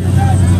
Damn.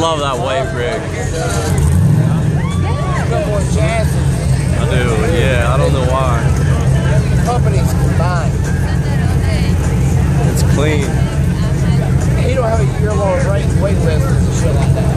love that wave rig. I do, yeah, I don't know why. Companies combined. It's clean. You don't have a year-long wait list and shit like that.